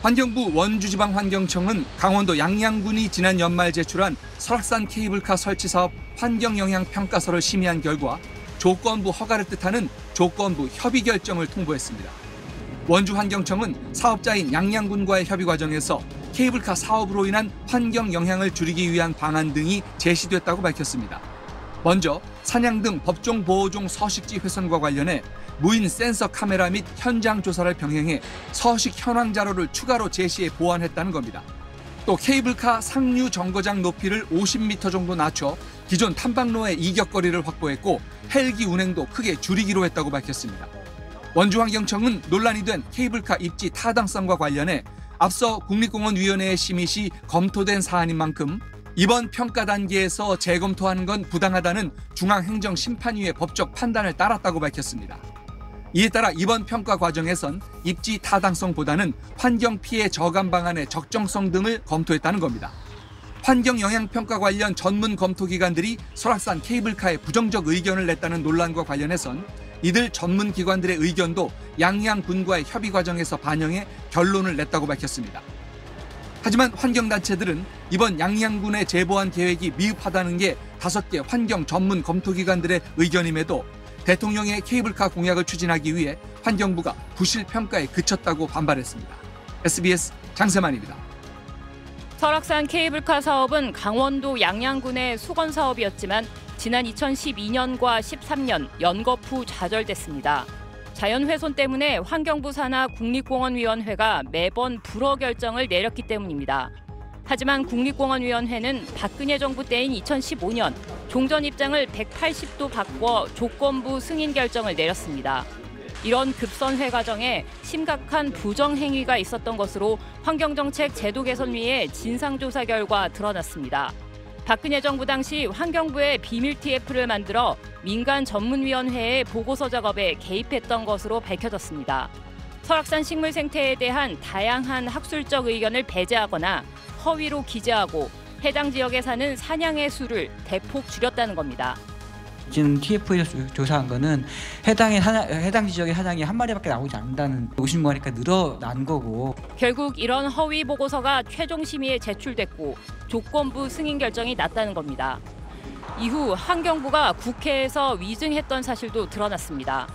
환경부 원주지방환경청은 강원도 양양군이 지난 연말 제출한 설악산 케이블카 설치 사업 환경영향평가서를 심의한 결과 조건부 허가를 뜻하는 조건부 협의 결정을 통보했습니다. 원주환경청은 사업자인 양양군과의 협의 과정에서 케이블카 사업으로 인한 환경 영향을 줄이기 위한 방안 등이 제시됐다고 밝혔습니다. 먼저 사냥 등 법종 보호종 서식지 훼손과 관련해 무인 센서 카메라 및 현장 조사를 병행해 서식 현황 자료를 추가로 제시해 보완했다는 겁니다. 또 케이블카 상류 정거장 높이를 50m 정도 낮춰 기존 탐방로의 이격거리를 확보했고 헬기 운행도 크게 줄이기로 했다고 밝혔습니다. 원주환경청은 논란이 된 케이블카 입지 타당성과 관련해 앞서 국립공원위원회의 심의 시 검토된 사안인 만큼 이번 평가 단계에서 재검토하는 건 부당하다는 중앙행정심판위의 법적 판단을 따랐다고 밝혔습니다. 이에 따라 이번 평가 과정에선 입지 타당성보다는 환경 피해 저감 방안의 적정성 등을 검토했다는 겁니다. 환경 영향 평가 관련 전문 검토 기관들이 설악산 케이블카에 부정적 의견을 냈다는 논란과 관련해선 이들 전문 기관들의 의견도 양양군과의 협의 과정에서 반영해 결론을 냈다고 밝혔습니다. 하지만 환경단체들은 이번 양양군에 제보한 계획이 미흡하다는 게 다섯 개 환경 전문 검토 기관들의 의견임에도 대통령의 케이블카 공약을 추진하기 위해 환경부가 부실 평가에 그쳤다고 반발했습니다. SBS 장세만입니다. 설악산 케이블카 사업은 강원도 양양군의 수건 사업이었지만 지난 2012년과 13년 연거푸 좌절됐습니다. 자연훼손 때문에 환경부 산하 국립공원위원회가 매번 불허 결정을 내렸기 때문입니다. 하지만 국립공원위원회는 박근혜 정부 때인 2015년 종전 입장을 180도 바꿔 조건부 승인 결정을 내렸습니다. 이런 급선회 과정에 심각한 부정 행위가 있었던 것으로 환경정책 제도 개선위의 진상조사 결과 드러났습니다. 박근혜 정부 당시 환경부의 비밀 TF를 만들어 민간 전문위원회의 보고서 작업에 개입했던 것으로 밝혀졌습니다. 설악산 식물 생태에 대한 다양한 학술적 의견을 배제하거나 허위로 기재하고 해당 지역에 사는 사냥의 수를 대폭 줄였다는 겁니다. 지금 TF에서 조사한 거는 해당의 사냥, 해당 지역의 사냥이 한 마리밖에 나오지 않는다는 의심거니까 늘어난 거고 결국 이런 허위 보고서가 최종 심의에 제출됐고 조건부 승인 결정이 났다는 겁니다. 이후 환경부가 국회에서 위증했던 사실도 드러났습니다.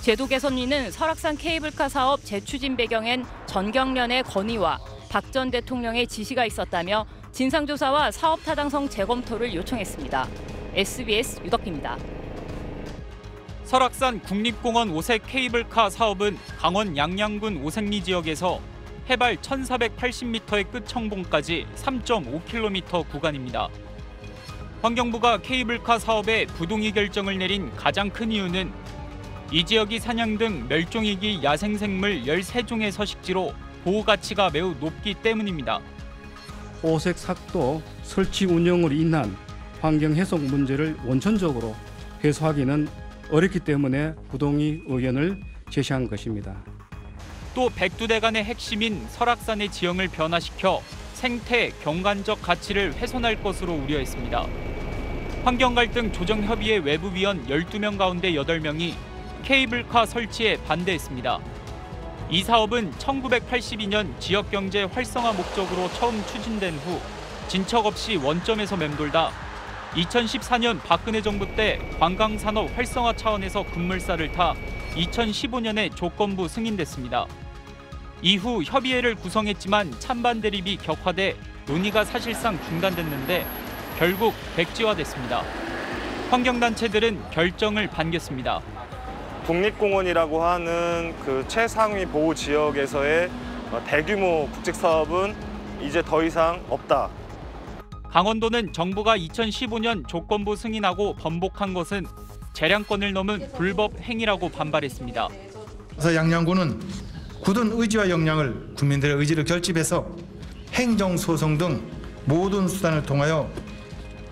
제도 개선위는 설악산 케이블카 사업 재추진 배경엔 전경련의 건의와 박 전 대통령의 지시가 있었다며 진상조사와 사업 타당성 재검토를 요청했습니다. SBS 유덕기입니다. 설악산 국립공원 오색 케이블카 사업은 강원 양양군 오색리 지역에서 해발 1,480m의 끝 청봉까지 3.5km 구간입니다. 환경부가 케이블카 사업에 부동의 결정을 내린 가장 큰 이유는 이 지역이 사냥 등 멸종위기 야생생물 13종의 서식지로 보호 가치가 매우 높기 때문입니다. 오색 삭도 설치 운영으로 인한 환경 해석 문제를 원천적으로 해소하기는 어렵기 때문에 부동의 의견을 제시한 것입니다. 또 백두대간의 핵심인 설악산의 지형을 변화시켜 생태, 경관적 가치를 훼손할 것으로 우려했습니다. 환경 갈등 조정 협의회 외부 위원 12명 가운데 8명이 케이블카 설치에 반대했습니다. 이 사업은 1982년 지역 경제 활성화 목적으로 처음 추진된 후 진척 없이 원점에서 맴돌다 2014년 박근혜 정부 때 관광산업 활성화 차원에서 급물살을 타 2015년에 조건부 승인됐습니다. 이후 협의회를 구성했지만 찬반 대립이 격화돼 논의가 사실상 중단됐는데 결국 백지화됐습니다. 환경단체들은 결정을 반겼습니다. 국립공원이라고 하는 그 최상위 보호 지역에서의 대규모 국책 사업은 이제 더 이상 없다. 강원도는 정부가 2015년 조건부 승인하고 번복한 것은 재량권을 넘은 불법 행위라고 반발했습니다. 그래서 양양군은 굳은 의지와 역량을 국민들의 의지를 결집해서 행정 소송 등 모든 수단을 통하여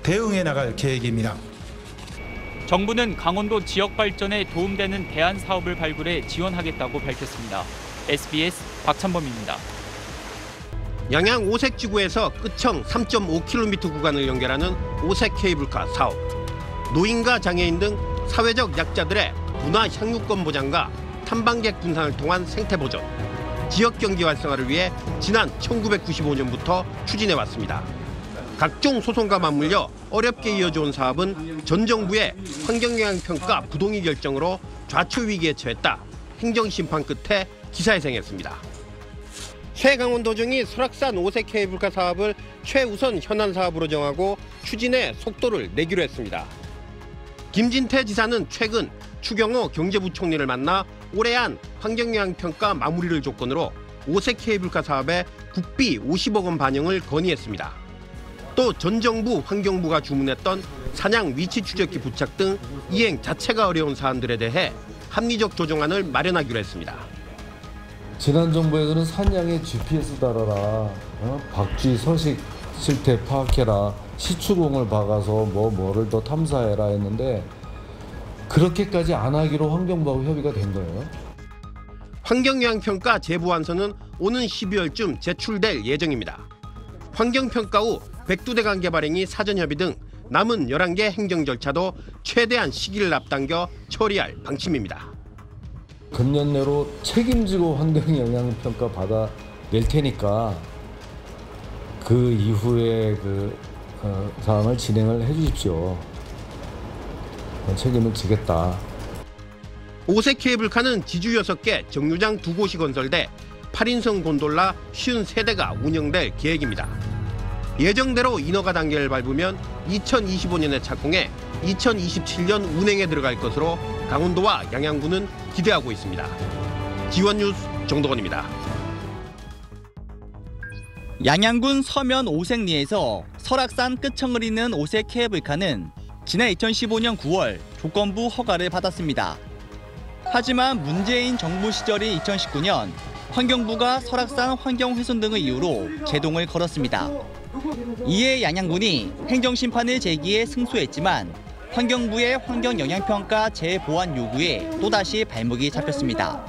대응해 나갈 계획입니다. 정부는 강원도 지역 발전에 도움되는 대안 사업을 발굴해 지원하겠다고 밝혔습니다. SBS 박찬범입니다. 양양 오색 지구에서 끝청 3.5km 구간을 연결하는 오색 케이블카 사업. 노인과 장애인 등 사회적 약자들의 문화 향유권 보장과 탐방객 분산을 통한 생태 보존. 지역 경제 활성화를 위해 지난 1995년부터 추진해 왔습니다. 각종 소송과 맞물려 어렵게 이어져온 사업은 전 정부의 환경영향평가 부동의 결정으로 좌초 위기에 처했다. 행정심판 끝에 기사회생했습니다. 최강원도정이 설악산 오색 케이블카 사업을 최우선 현안 사업으로 정하고 추진에 속도를 내기로 했습니다. 김진태 지사는 최근 추경호 경제부총리를 만나 올해 안 환경영향평가 마무리를 조건으로 오색 케이블카 사업에 국비 50억 원 반영을 건의했습니다. 또 전 정부 환경부가 주문했던 사냥 위치 추적기 부착 등 이행 자체가 어려운 사안들에 대해 합리적 조정안을 마련하기로 했습니다. 지난 정부에서는 산양에 GPS 달아라, 어? 박쥐 서식 실태 파악해라, 시추공을 박아서 뭐 뭐를 더 탐사해라 했는데 그렇게까지 안 하기로 환경부하고 협의가 된 거예요. 환경영향평가 제보안서는 오는 12월쯤 제출될 예정입니다. 환경평가 후 백두대간 개발행위 사전협의 등 남은 11개 행정 절차도 최대한 시기를 앞당겨 처리할 방침입니다. 금년 내로 책임지고 환경 영향 평가 받아 낼 테니까 그 이후에 그 어, 사항을 진행을 해 주십시오. 어, 책임을 지겠다. 오색 케이블카는 지주 6개, 정류장 2곳이 건설돼 8인승 곤돌라 53대가 운영될 계획입니다. 예정대로 인허가 단계를 밟으면 2025년에 착공해 2027년 운행에 들어갈 것으로 강원도와 양양군은 기대하고 있습니다. 지원 뉴스 정동원입니다. 양양군 서면 오색리에서 설악산 끝청을 잇는 오색 케이블카는 지난 2015년 9월 조건부 허가를 받았습니다. 하지만 문재인 정부 시절인 2019년 환경부가 설악산 환경 훼손 등의 이유로 제동을 걸었습니다. 이에 양양군이 행정심판을 제기해 승소했지만 환경부의 환경영향평가 재보완 요구에 또다시 발목이 잡혔습니다.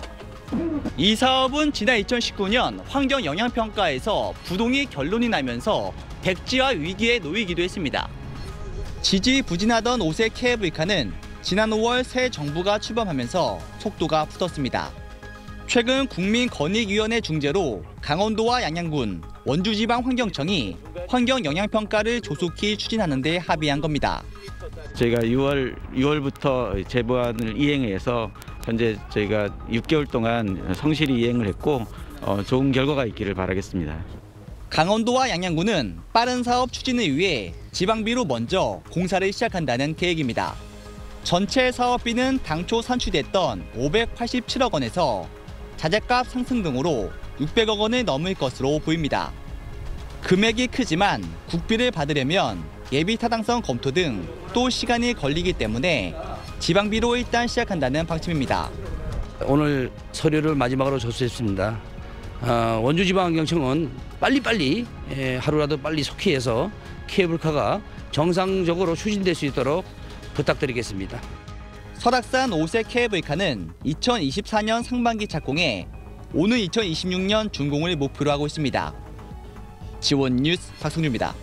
이 사업은 지난 2019년 환경영향평가에서 부동의 결론이 나면서 백지화 위기에 놓이기도 했습니다. 지지 부진하던 오색 케이블카는 지난 5월 새 정부가 출범하면서 속도가 붙었습니다. 최근 국민권익위원회 중재로 강원도와 양양군, 원주지방환경청이 환경영향평가를 조속히 추진하는 데 합의한 겁니다. 저희가 6월 6월부터 제보안을 이행해서 현재 저희가 6개월 동안 성실히 이행을 했고 어, 좋은 결과가 있기를 바라겠습니다. 강원도와 양양군은 빠른 사업 추진을 위해 지방비로 먼저 공사를 시작한다는 계획입니다. 전체 사업비는 당초 산출됐던 587억 원에서 자재값 상승 등으로 600억 원을 넘을 것으로 보입니다. 금액이 크지만 국비를 받으려면 예비 타당성 검토 등 또 시간이 걸리기 때문에 지방비로 일단 시작한다는 방침입니다. 오늘 서류를 마지막으로 접수했습니다. 어, 원주지방환경청은 빨리빨리 에, 하루라도 빨리 속히 해서 케이블카가 정상적으로 추진될 수 있도록 부탁드리겠습니다. 설악산 오색 케이블카는 2024년 상반기 착공해 오는 2026년 준공을 목표로 하고 있습니다. 지원 뉴스 박성규입니다.